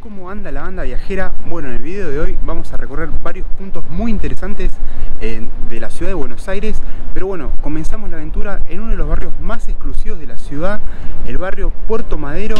¿Cómo anda la banda viajera? Bueno, en el video de hoy vamos a recorrer varios puntos muy interesantes eh, de la ciudad de Buenos Aires, pero bueno, comenzamos la aventura en uno de los barrios más exclusivos de la ciudad, el barrio Puerto Madero.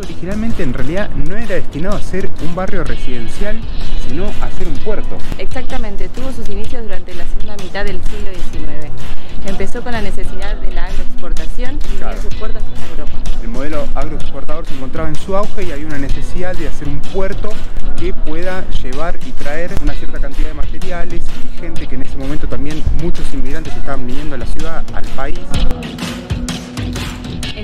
Originalmente en realidad no era destinado a ser un barrio residencial, sino a ser un puerto. Exactamente, tuvo sus inicios durante la segunda mitad del siglo XIX. Empezó con la necesidad de la agroexportación y Claro. unir sus puertos con Europa. El modelo agroexportador se encontraba en su auge y había una necesidad de hacer un puerto que pueda llevar y traer una cierta cantidad de materiales y gente que en ese momento también muchos inmigrantes estaban viniendo a la ciudad, al país.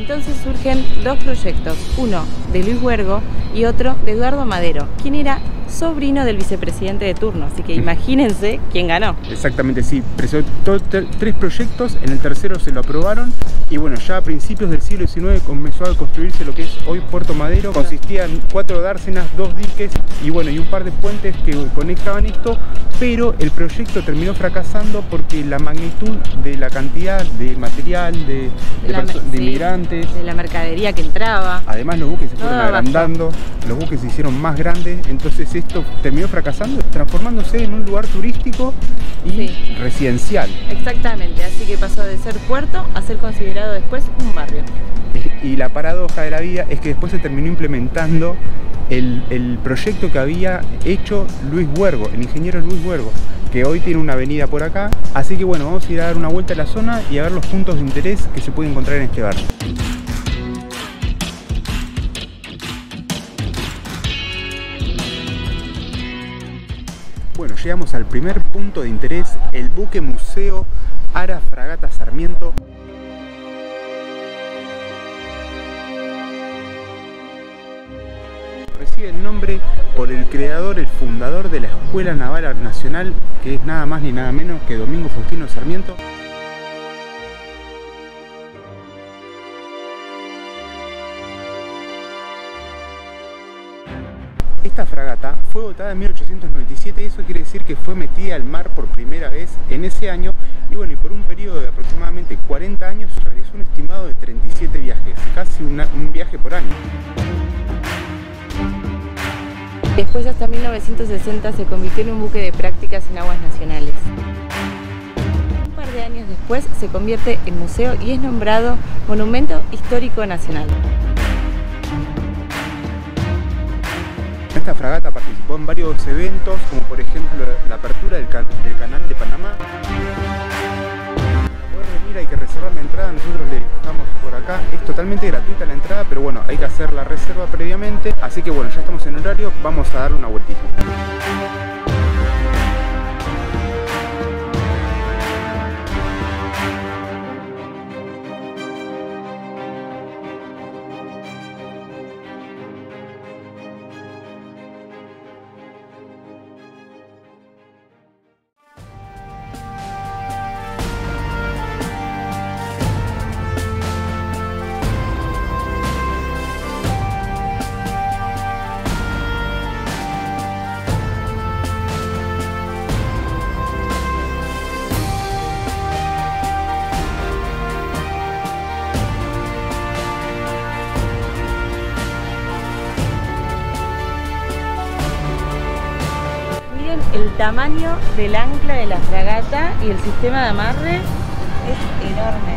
Entonces surgen dos proyectos, uno de Luis Huergo y otro de Eduardo Madero, quien era sobrino del vicepresidente de turno, así que imagínense quién ganó. Exactamente, sí. Presentó tres proyectos, en el tercero se lo aprobaron y bueno, ya a principios del siglo XIX comenzó a construirse lo que es hoy Puerto Madero. Consistía en cuatro dársenas, dos diques y bueno, y un par de puentes que conectaban esto, pero el proyecto terminó fracasando porque la magnitud de la cantidad de material, de, de La- inmigrantes, De la mercadería que entraba. Además los buques se fueron agrandando, los buques se hicieron más grandes, entonces esto terminó fracasando, transformándose en un lugar turístico y Sí. residencial. Exactamente, así que pasó de ser puerto a ser considerado después un barrio. Y la paradoja de la vida es que después se terminó implementando el, el proyecto que había hecho Luis Huergo, el ingeniero Luis Huergo, que hoy tiene una avenida por acá. Así que bueno, vamos a ir a dar una vuelta a la zona y a ver los puntos de interés que se pueden encontrar en este barrio. Llegamos al primer punto de interés, el buque museo Ara Fragata Sarmiento. Recibe el nombre por el creador, el fundador de la Escuela Naval Nacional, que es nada más ni nada menos que Domingo Faustino Sarmiento. Esta fragata fue dotada en 1897 y eso quiere decir que fue metida al mar por primera vez en ese año y bueno, y por un periodo de aproximadamente 40 años realizó un estimado de 37 viajes, casi un viaje por año. Después hasta 1960 se convirtió en un buque de prácticas en aguas nacionales. Un par de años después se convierte en museo y es nombrado Monumento Histórico Nacional. Esta fragata participó en varios eventos, como por ejemplo la apertura del, ca- del canal de Panamá. Para venir hay que reservar la entrada, nosotros le dejamos por acá. Es totalmente gratuita la entrada, pero bueno, hay que hacer la reserva previamente. Así que bueno, ya estamos en horario, vamos a darle una vueltita. Tamaño del ancla de la fragata y el sistema de amarre es enorme.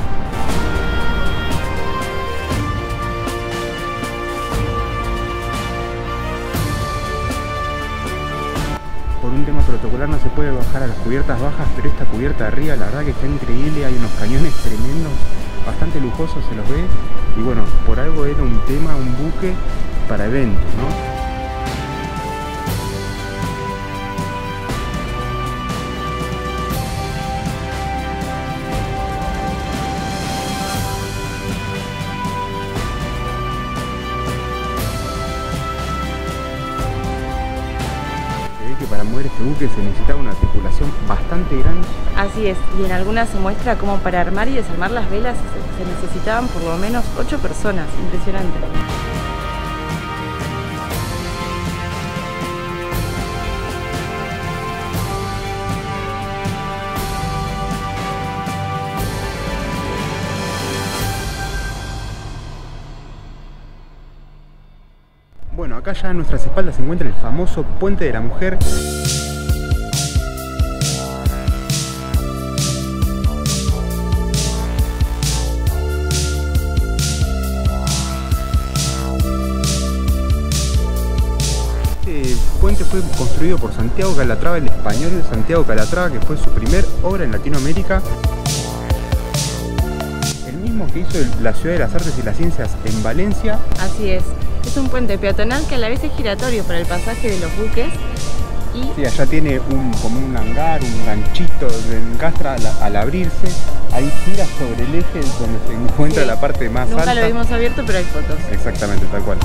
Por un tema protocolar no se puede bajar a las cubiertas bajas, pero esta cubierta de arriba la verdad que está increíble, hay unos cañones tremendos, bastante lujosos se los ve. Y bueno, por algo era un tema, un buque para eventos, ¿no? Bastante grande. Así es, y en algunas se muestra cómo para armar y desarmar las velas se, necesitaban por lo menos 8 personas, impresionante. Bueno, acá ya a nuestras espaldas se encuentra el famoso Puente de la Mujer. Construido por Santiago Calatrava, el español Santiago Calatrava, que fue su primer obra en Latinoamérica. El mismo que hizo la Ciudad de las Artes y las Ciencias en Valencia. Así es, es un puente peatonal que a la vez es giratorio para el pasaje de los buques. Y Sí, allá tiene un, como un hangar, un ganchito de encastra al, al abrirse. Ahí gira sobre el eje donde se encuentra Sí. la parte más nunca alta. lo vimos abierto, pero hay fotos. Exactamente, tal cual.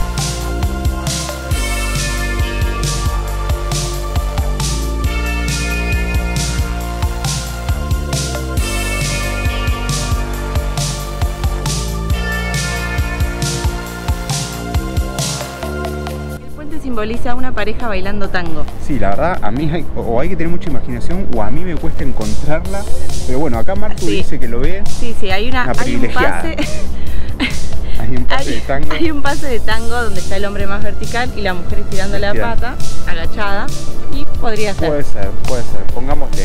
Simboliza una pareja bailando tango. Sí, la verdad, a mí hay, o hay que tener mucha imaginación o a mí me cuesta encontrarla. Pero bueno, acá Martu Sí. dice que lo ve. Sí, sí, hay, una, Una hay un pase. Hay un pase Hay, de tango. hay un pase de tango donde está el hombre más vertical y la mujer estirando la pata, agachada. Y podría ser. Puede ser, puede ser. Pongámosle.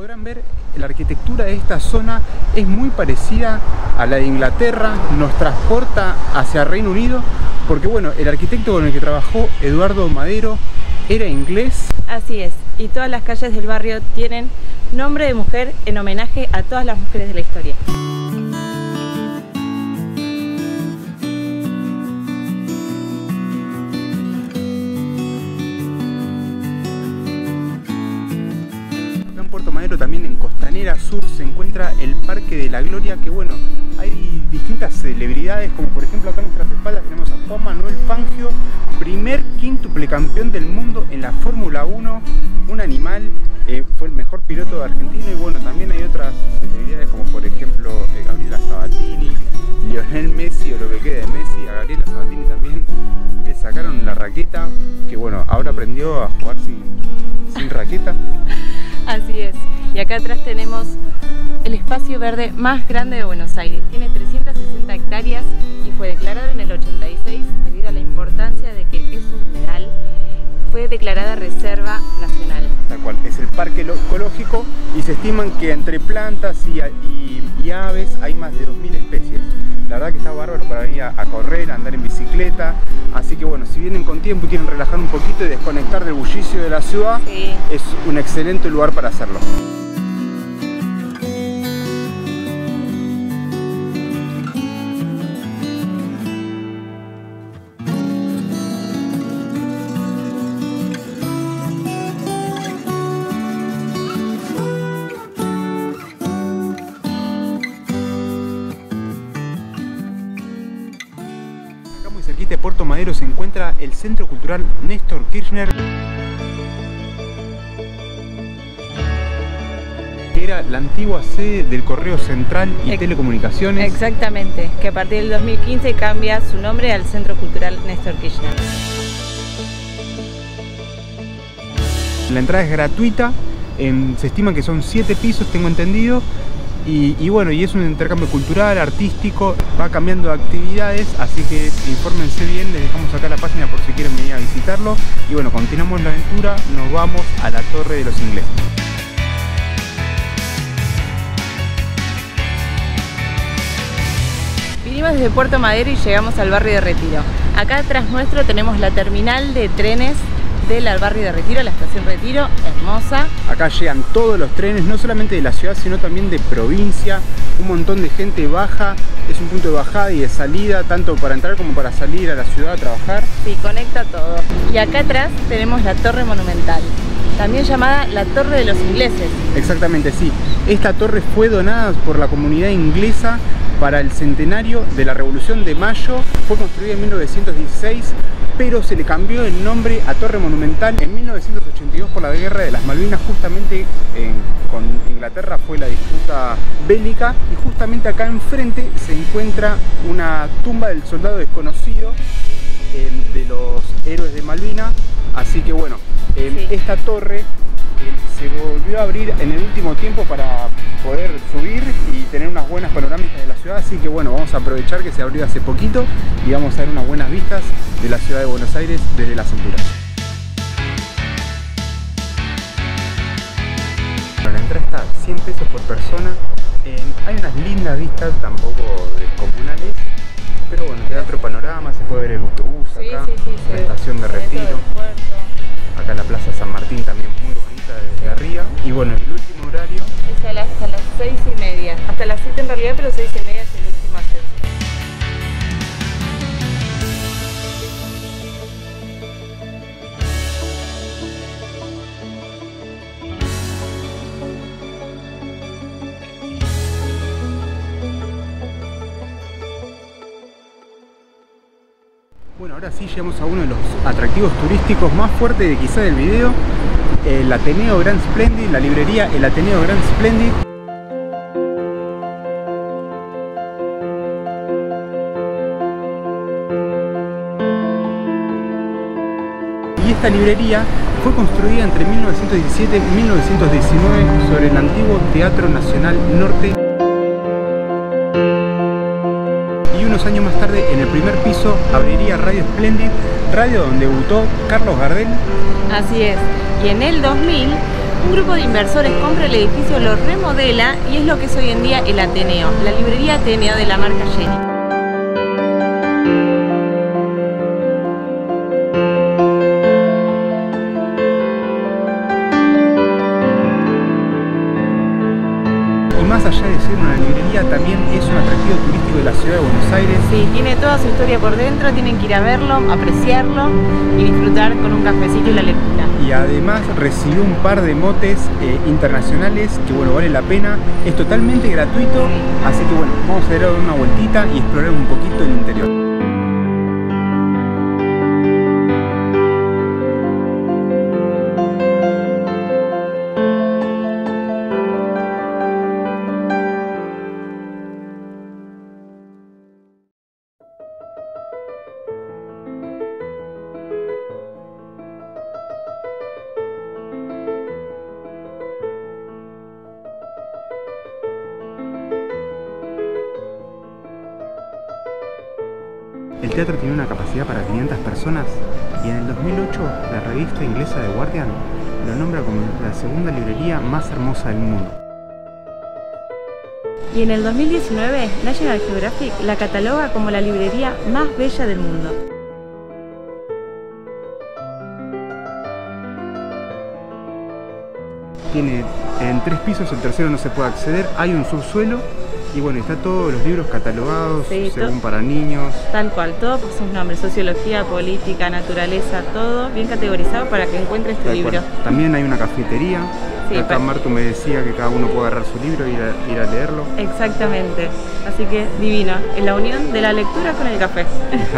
Podrán ver, la arquitectura de esta zona es muy parecida a la de Inglaterra, nos transporta hacia Reino Unido, porque bueno, el arquitecto con el que trabajó Eduardo Madero era inglés. Así es. Y todas las calles del barrio tienen nombre de mujer en homenaje a todas las mujeres de la historia. El Parque de la Gloria, que bueno, hay distintas celebridades, como por ejemplo acá a nuestras espaldas tenemos a Juan Manuel Fangio, primer quíntuple campeón del mundo en la Fórmula 1, un animal, eh, fue el mejor piloto de Argentina y bueno, también hay otras celebridades como por ejemplo eh, Gabriela Sabatini, Lionel Messi o lo que queda de Messi, a Gabriela Sabatini también que bueno, ahora aprendió a jugar sin, sin raqueta. Así es. Y acá atrás tenemos el espacio verde más grande de Buenos Aires. Tiene 360 hectáreas y fue declarado en el 86 debido a la importancia de que es un. Fue declarada reserva nacional. Tal cual, es el parque ecológico y se estiman que entre plantas y, a- y- y aves hay más de 2.000 especies. La verdad que está bárbaro para ir a, a correr, a andar en bicicleta. Así que bueno, si vienen con tiempo y quieren relajar un poquito y desconectar del bullicio de la ciudad, Sí. es un excelente lugar para hacerlo. Néstor Kirchner. que era la antigua sede del Correo Central y Ex- Telecomunicaciones. Exactamente, que a partir del 2015 cambia su nombre al Centro Cultural Néstor Kirchner. La entrada es gratuita, en- se estima que son 7 pisos, tengo entendido. Y, bueno, y es un intercambio cultural, artístico, va cambiando de actividades, así que infórmense bien, les dejamos acá la página por si quieren venir a visitarlo. Y bueno, continuamos la aventura, nos vamos a la Torre de los Ingleses. Vinimos desde Puerto Madero y llegamos al barrio de Retiro. Acá atrás nuestro tenemos la terminal de trenes del barrio de Retiro, la estación Retiro, hermosa. Acá llegan todos los trenes, no solamente de la ciudad, sino también de provincia. Un montón de gente baja, es un punto de bajada y de salida, tanto para entrar como para salir a la ciudad a trabajar. Sí, conecta todo. Y acá atrás tenemos la Torre Monumental, también llamada la Torre de los Ingleses. Exactamente, sí. Esta torre fue donada por la comunidad inglesa para el centenario de la Revolución de Mayo. Fue construida en 1916 pero se le cambió el nombre a Torre Monumental en 1982 por la Guerra de las Malvinas, justamente con Inglaterra fue la disputa bélica y justamente acá enfrente se encuentra una tumba del soldado desconocido de los héroes de Malvinas, así que bueno, esta torre se volvió a abrir en el último tiempo para poder subir y tener unas buenas panorámicas de la ciudad, así que bueno, vamos a aprovechar que se abrió hace poquito y vamos a ver unas buenas vistas de la ciudad de Buenos Aires desde las alturas. la entrada está 100 pesos por persona, hay unas lindas vistas, tampoco descomunales, pero bueno, teatro panorama, se puede ver el autobús acá, la estación de retiro, acá la plaza San Martín también muy bonita desde arriba, y bueno, el último horario. Es a las, las 6 y media, hasta las 7 en realidad, pero 6 y media es el último ahora sí llegamos a uno de los atractivos turísticos más fuertes de quizá del video, el Ateneo Grand Splendid, la librería El Ateneo Grand Splendid. Y esta librería fue construida entre 1917 y 1919 sobre el antiguo Teatro Nacional Norte años más tarde, en el primer piso, abriría Radio Splendid, radio donde debutó Carlos Gardel. Así es. Y en el 2000, un grupo de inversores compra el edificio, lo remodela y es lo que es hoy en día el Ateneo, la librería Ateneo de la marca Jenny. Más allá de ser una librería, también es un atractivo turístico de la ciudad de Buenos Aires. Sí, tiene toda su historia por dentro, tienen que ir a verlo, apreciarlo y disfrutar con un cafecito y la lectura. Y además recibió un par de motes eh, internacionales que bueno, vale la pena, es totalmente gratuito, así que bueno, vamos a dar una vueltita y explorar un poquito el interior. El teatro tiene una capacidad para 500 personas y en el 2008 la revista inglesa The Guardian lo nombra como la segunda librería más hermosa del mundo. Y en el 2019 National Geographic la cataloga como la librería más bella del mundo. Tiene en tres pisos, el tercero no se puede acceder, hay un subsuelo y bueno, está todos los libros catalogados según para niños. Tal cual, todo por sus nombres, sociología, política, naturaleza, todo bien categorizado para que encuentres tu libro. También hay una cafetería. Acá Martu me decía que cada uno puede agarrar su libro e ir a, ir a leerlo. Exactamente, así que divino, es la unión de la lectura con el café.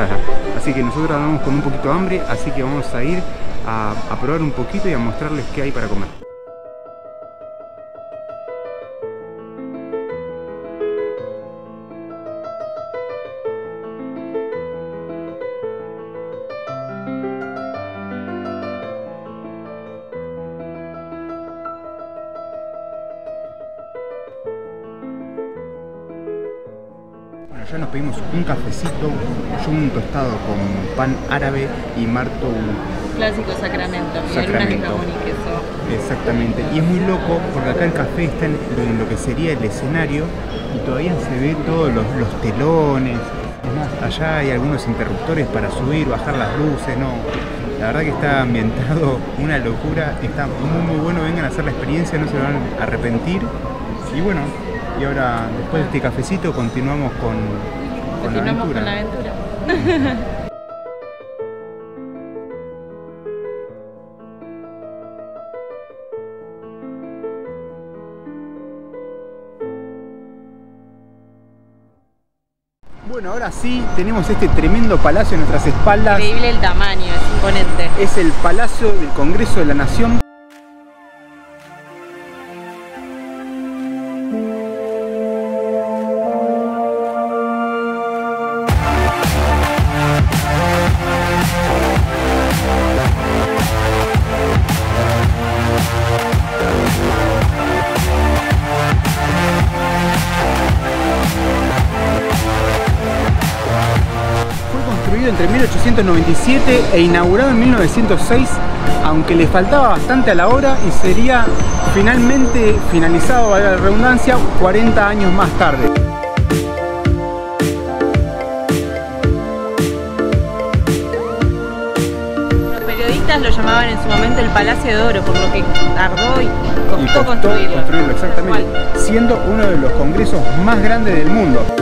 así que nosotros andamos con un poquito de hambre, así que vamos a ir a probar un poquito y a mostrarles qué hay para comer. Tostado con pan árabe y Marto un clásico sacramento, sacramento. Exactamente, y es muy loco porque acá el café está en, en lo que sería el escenario y todavía se ve todos los, los telones. Es más, allá hay algunos interruptores para subir, bajar las luces, no. La verdad que está ambientado una locura, está muy muy bueno, vengan a hacer la experiencia, no se van a arrepentir. Y bueno, y ahora después de este cafecito continuamos con, con la Continuamos aventura. con la aventura. Bueno, ahora sí tenemos este tremendo palacio en nuestras espaldas. Increíble el tamaño, es imponente. Es el Palacio del Congreso de la Nación. 1997 e inaugurado en 1906, aunque le faltaba bastante a la obra y sería finalmente finalizado, valga la redundancia, 40 años más tarde. los periodistas lo llamaban en su momento el Palacio de Oro, por lo que tardó y costó, y costó construirlo. construirlo exactamente, siendo uno de los congresos más grandes del mundo.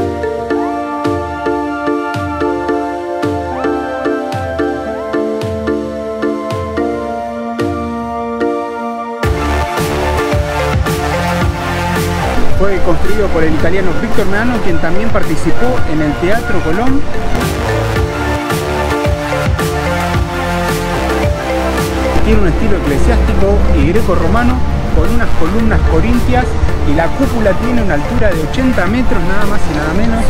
Construido por el italiano Víctor Meano, quien también participó en el Teatro Colón. Tiene un estilo eclesiástico y greco-romano con unas columnas corintias y la cúpula tiene una altura de 80 metros nada más y nada menos.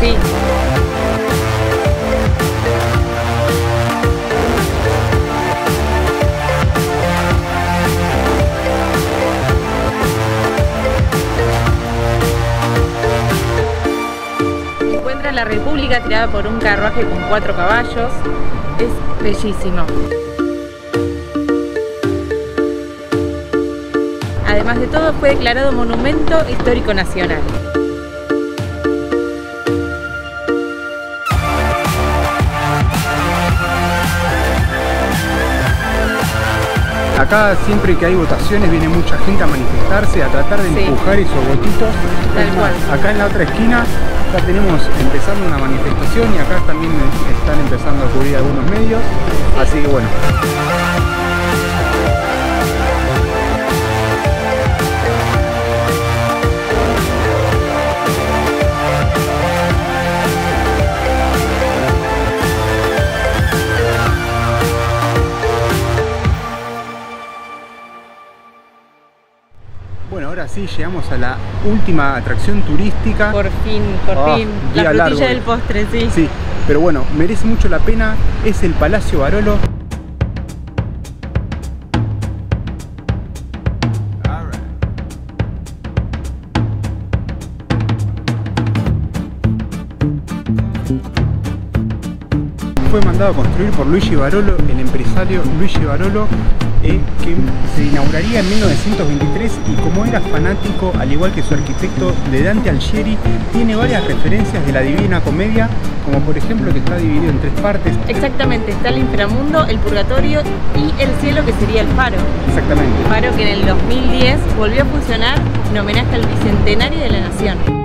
República tirada por un carruaje con cuatro caballos. Es bellísimo. Además de todo, fue declarado Monumento Histórico Nacional. Acá siempre que hay votaciones viene mucha gente a manifestarse, a tratar de Sí. empujar esos votitos. Tal cual. Acá en la otra esquina ya tenemos empezando una manifestación y acá también están empezando a cubrir algunos medios. Así que bueno. Bueno, ahora sí llegamos a la última atracción turística. Por fin, por Ah, fin. La frutilla largo. del postre, sí. Sí, pero bueno, merece mucho la pena. Es el Palacio Barolo. Fue mandado a construir por Luigi Barolo, el empresario Luigi Barolo, eh, que se inauguraría en 1923 y como era fanático, al igual que su arquitecto, de Dante Alighieri, tiene varias referencias de la Divina Comedia, como por ejemplo que está dividido en tres partes. Exactamente, está el inframundo, el purgatorio y el cielo que sería el faro. Exactamente. Faro que en el 2010 volvió a funcionar en homenaje al bicentenario de la nación.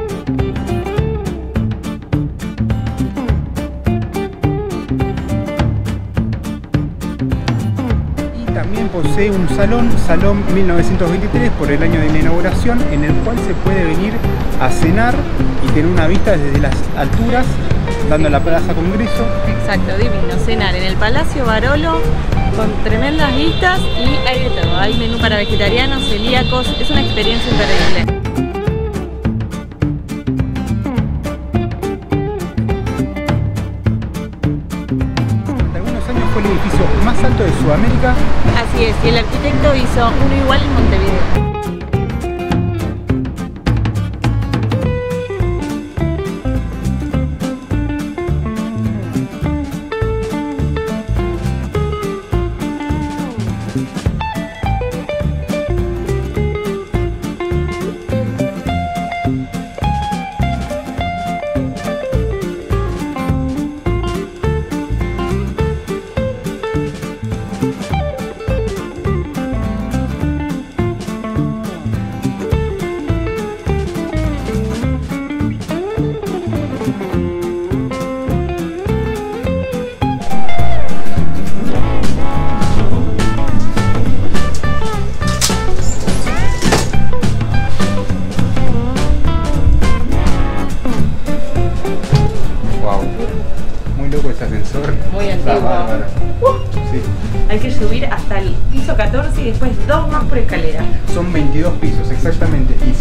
Posee un salón, Salón 1923, por el año de la inauguración, en el cual se puede venir a cenar y tener una vista desde las alturas, dando la Plaza Congreso. Exacto, divino. Cenar en el Palacio Barolo con tremendas vistas y hay de todo. Hay menú para vegetarianos, celíacos. Es una experiencia imperdible.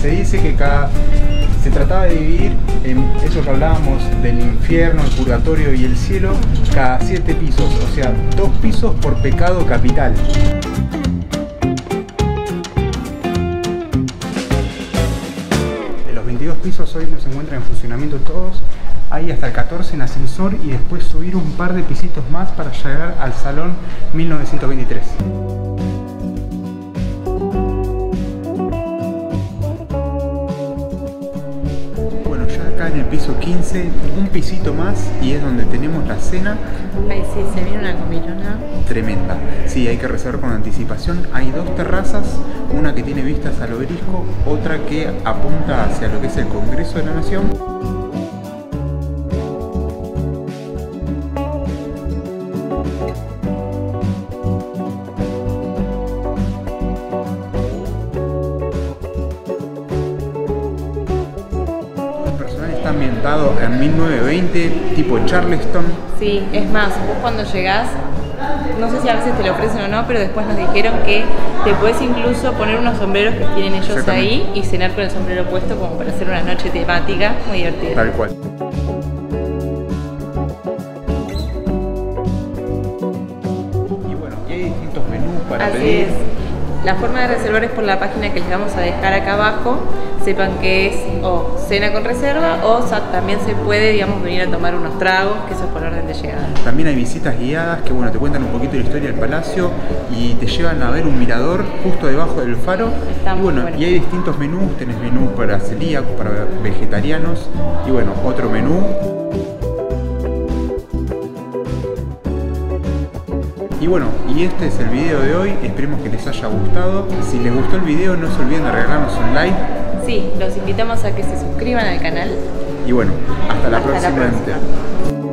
Se dice que cada. Se trataba de dividir en eso que hablábamos del infierno, el purgatorio y el cielo, cada 7 pisos. O sea, dos pisos por pecado capital. De los 22 pisos hoy nos encuentran en funcionamiento todos. Hay hasta el 14 en ascensor y después subir un par de pisitos más para llegar al salón 1923. Piso 15, un pisito más y es donde tenemos la cena Ay, sí, se viene una comilona. tremenda. Sí, hay que reservar con anticipación. Hay dos terrazas, una que tiene vistas al obelisco, otra que apunta hacia lo que es el Congreso de la Nación. Está ambientado en 1920, tipo Charleston. Sí, es más, vos cuando llegás, no sé si a veces te lo ofrecen o no, pero después nos dijeron que te puedes incluso poner unos sombreros que tienen ellos ahí y cenar con el sombrero puesto como para hacer una noche temática muy divertida. Tal cual. Y bueno, y hay distintos menús para Así pedir. es. La forma de reservar es por la página que les vamos a dejar acá abajo. Sepan que es o cena con reserva o también se puede, digamos, venir a tomar unos tragos, que eso es por orden de llegada. También hay visitas guiadas que bueno, te cuentan un poquito la historia del palacio y te llevan a ver un mirador justo debajo del faro. Está y bueno, bueno. y hay distintos menús, tenés menú para celíacos, para vegetarianos y bueno, otro menú. Y bueno, y este es el video de hoy, esperemos que les haya gustado. Si les gustó el video no se olviden de regalarnos un like Sí, los invitamos a que se suscriban al canal. y bueno, hasta la Hasta la próxima.